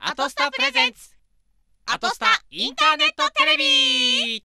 アトスタプレゼンツ。アトスタインターネットテレビ。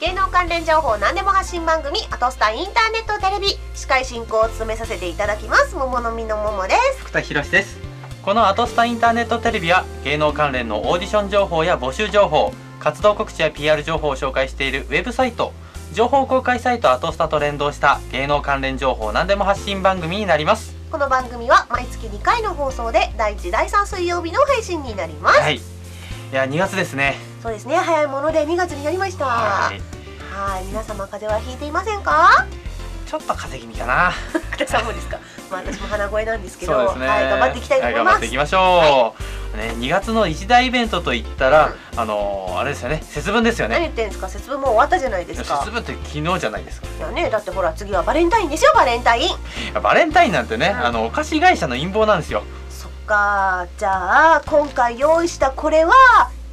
芸能関連情報何でも発信番組アトスタインターネットテレビ。司会進行を務めさせていただきます桃の実の桃です。福田博ですこのアトスタインターネットテレビは芸能関連のオーディション情報や募集情報活動告知や PR 情報を紹介しているウェブサイト情報公開サイトアトスタと連動した芸能関連情報何でも発信番組になります。この番組は毎月2回の放送で第1第3水曜日の配信になります、はい。いや2月ですね。そうですね。早いもので2月になりました。ははいい。皆様風邪はひいていませんか？ちょっと風邪気味かな。福田さんもですかまあ私も鼻声なんですけど。ね。はい頑張っていきたいと思いはます、頑張っていきましょう、ね2月の一大イベントといったら、あのーあれですよね。節分ですよね。何言ってんですか？節分もう終わったじゃないですか。節分って昨日じゃないですか。いやねだってほら次はバレンタインですよバレンタイン。バレンタインなんてね、うん。あのお菓子会社の陰謀なんですよ。そっか。じゃあ今回用意したこれは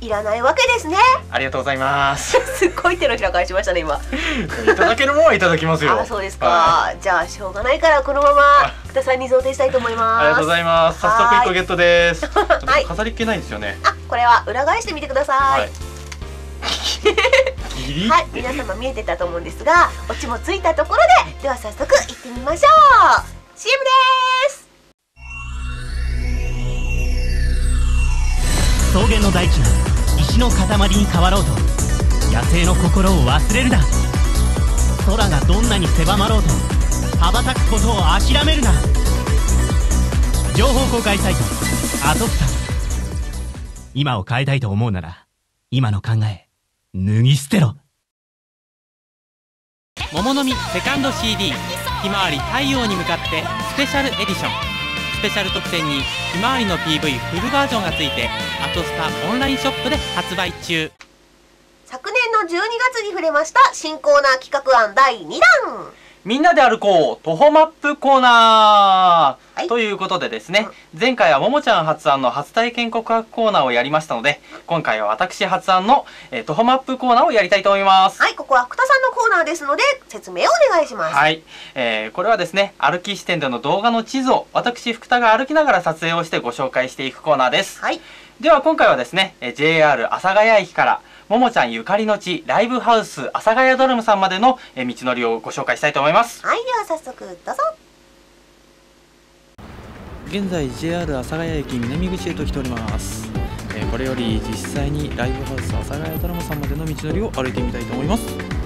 いらないわけですね。ありがとうございますすっごい手のひら返しましたね今。いただけるもんはいただきますよ。あそうですか、はじゃあしょうがないからこのまま福田さんに贈呈したいと思います。ありがとうございます。早速一個ゲットです。はい。飾りっ気ないんですよね。あこれは裏返してみてください。はい、ギリ皆様見えてたと思うんですがオチもついたところででは早速行ってみましょう。CM です。草原の大地が石の塊に変わろうと野生の心を忘れるな。空がどんなに狭まろうと羽ばたくことを諦めるな。情報公開サイトアトプタ。今を変えたいと思うなら今の考え脱ぎ捨てろ。桃の実セカンド CD ひまわり太陽に向かってスペシャルエディション。スペシャル特典にひまわりの PV フルバージョンがついてアトスタオンラインショップで発売中。の12月に触れました新コーナー企画案第2弾。みんなで歩こう徒歩マップコーナー、はい。ということでですね、前回はももちゃん発案の初体験告白コーナーをやりましたので今回は私発案の、えー徒歩マップコーナーをやりたいと思います。はいここは福田さんのコーナーですので説明をお願いします。はい、えーこれはですね歩き視点での動画の地図を私福田が歩きながら撮影をしてご紹介していくコーナーです。はい。では今回はですねえー JR 阿佐ヶ谷駅からももちゃんゆかりの地ライブハウス阿佐ヶ谷ドルムさんまでのえー道のりをご紹介したいと思います。はいでは早速どうぞ。現在 JR 阿佐ヶ谷駅南口へと来ております、えーこれより実際にライブハウス阿佐ヶ谷ドラマさんまでの道のりを歩いてみたいと思います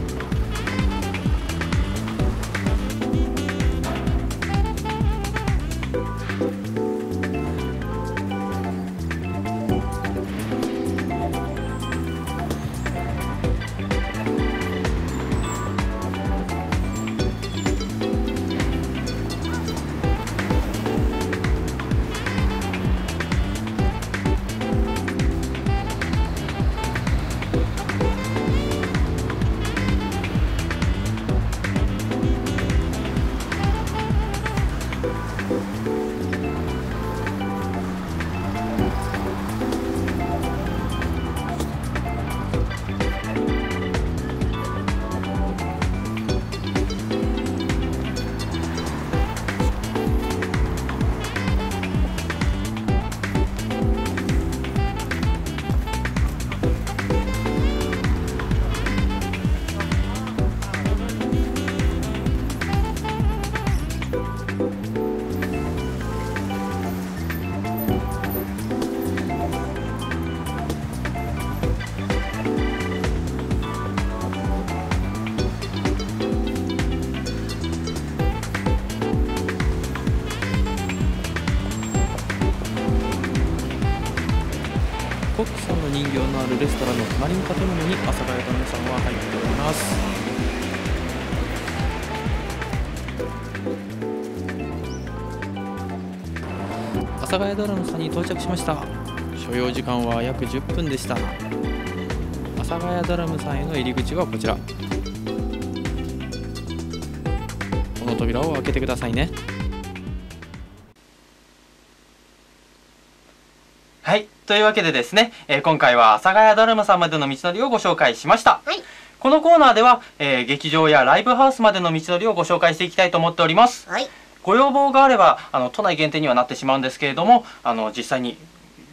コックさんの人形のあるレストランの隣の建物に阿佐ヶ谷ドラマさんは入っております。阿佐ヶ谷ドラムさんに到着しました。所要時間は約10分でした。阿佐ヶ谷ドラムさんへの入り口はこちら。この扉を開けてくださいね。というわけでですね、えー今回は阿佐ヶ谷ドラムさんまでの道のりをご紹介しました。はいこのコーナーでは、えー劇場やライブハウスまでの道のりをご紹介していきたいと思っております。はいご要望があれば、あの都内限定にはなってしまうんですけれども、あの実際に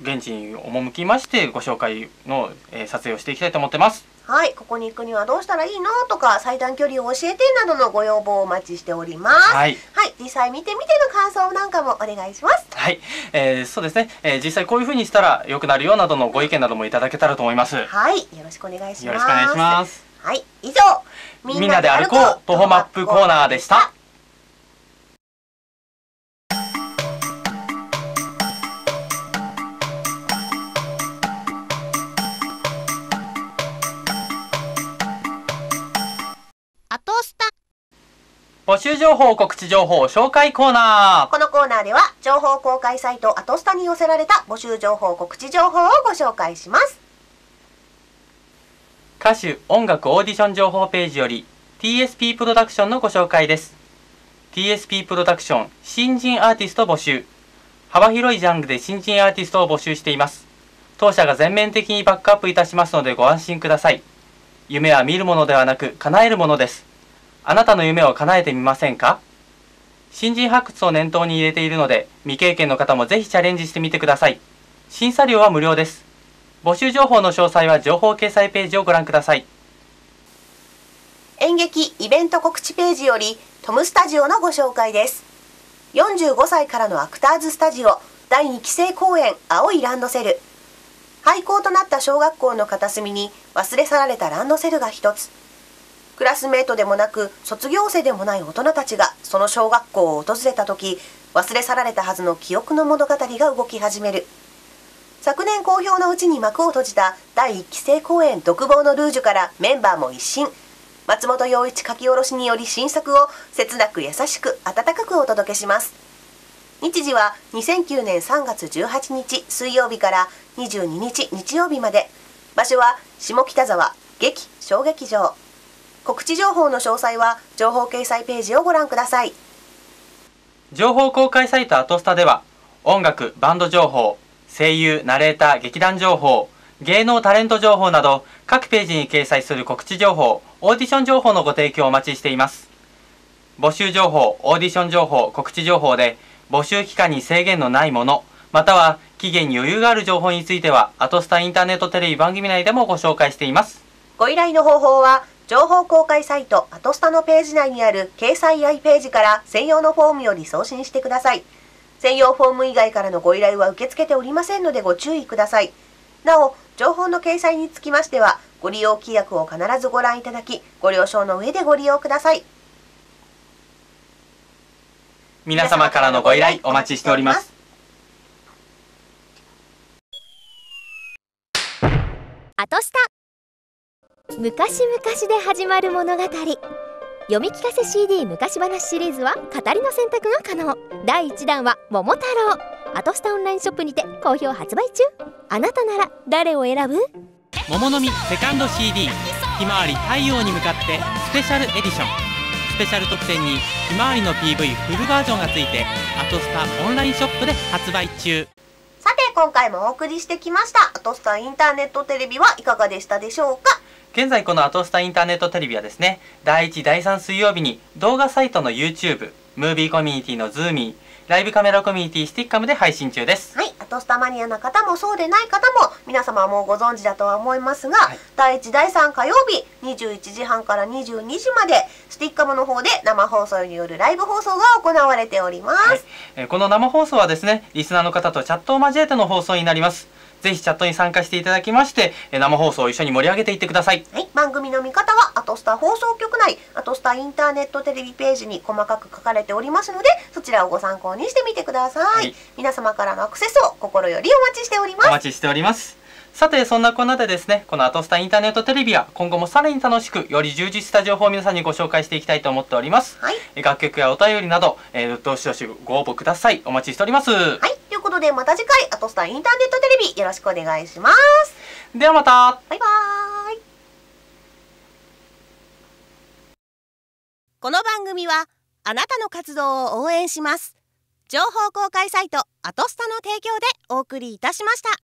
現地に赴きましてご紹介の、えー撮影をしていきたいと思ってます。はいここに行くにはどうしたらいいのとか最短距離を教えてなどのご要望をお待ちしておりますはい。はい実際見てみての感想なんかもお願いしますはい、えーそうですね、えー実際こういう風にしたら良くなるよなどのご意見などもいただけたらと思います。よはいよろしくお願いしますろしくお願いします。はい以上みんなで歩こう徒歩マップコーナーでした。募集情報告知情報紹介コーナこのコーナーでは情報公開サイトアトスタに寄せられた募集情報告知情報をご紹介します。ー歌手音楽オーディション情報ページより TSP プロダクションのご紹介です。TSP プロダクション新人アーティスト募集。幅広いジャンルで新人アーティストを募集しています。当社が全面的にバックアップいたしますのでご安心ください。夢は見るものではなく叶えるものですあなたの夢を叶えてみませんか？新人発掘を念頭に入れているので未経験の方もぜひチャレンジしてみてください。審査料は無料です。募集情報の詳細は情報掲載ページをご覧ください。演劇イベント告知ページよりトムスタジオのご紹介です。45歳からのアクターズスタジオ第2期生公演青いランドセル。廃校となった小学校の片隅に忘れ去られたランドセルが一つ。クラスメートでもなく卒業生でもない大人たちがその小学校を訪れた時忘れ去られたはずの記憶の物語が動き始める。昨年好評のうちに幕を閉じた第1期生公演「独房のルージュ」からメンバーも一新。松本陽一書き下ろしにより新作を切なく優しく温かくお届けします。日時は2009年3月18日水曜日から22日日曜日まで。場所は下北沢劇小劇場。告知情報の詳細は情報掲載ページをご覧ください。情報公開サイトアトスタでは音楽バンド情報声優ナレーター劇団情報芸能タレント情報など各ページに掲載する告知情報オーディション情報のご提供をお待ちしています。募集情報オーディション情報告知情報で募集期間に制限のないものまたは期限に余裕がある情報についてはアトスタインターネットテレビ番組内でもご紹介しています。ご依頼の方法は情報公開サイトアトスタのページ内にある掲載愛ページから専用のフォームより送信してください。専用フォーム以外からのご依頼は受け付けておりませんのでご注意ください。なお情報の掲載につきましてはご利用規約を必ずご覧いただきご了承の上でご利用ください。皆様からのご依頼お待ちしておりますアトスタ昔々で始まる物語。読み聞かせ CD 昔話シリーズは語りの選択が可能。第1弾は桃太郎。アトスタオンラインショップにて好評発売中。あなたなら誰を選ぶ？桃の実セカンド CD ひまわり太陽に向かってスペシャルエディション。スペシャル特典にひまわりの PV フルバージョンがついてアトスタオンラインショップで発売中。今回もお送りしてきました。アトスタインターネットテレビはいかがでしたでしょうか？現在このアトスタインターネットテレビはですね第1第3水曜日に動画サイトの YouTube ムービーコミュニティのズーミーライブカメラコミュニティスティッカムで配信中です。はい、アトスタマニアな方もそうでない方も皆様はもうご存知だとは思いますが、はい。第1第3火曜日21時半から22時までスティッカムの方で生放送によるライブ放送が行われております、はい。えーこの生放送はですねリスナーの方とチャットを交えての放送になりますぜひチャットに参加していただきましてえー生放送を一緒に盛り上げていってください。はい、番組の見方はアトスタ放送局内アトスタインターネットテレビページに細かく書かれておりますのでそちらをご参考にしてみてください、はい。皆様からのアクセスを心よりお待ちしております。お待ちしております。さてそんなこんなでですねこのアトスタインターネットテレビは今後もさらに楽しくより充実した情報を皆さんにご紹介していきたいと思っております。はい。えー楽曲やお便りなど、えーどしどしご応募ください。お待ちしております、はい、ということでまた次回アトスタインターネットテレビよろしくお願いします。ではまた。バイバーイ。この番組はあなたの活動を応援します。情報公開サイトアトスタの提供でお送りいたしました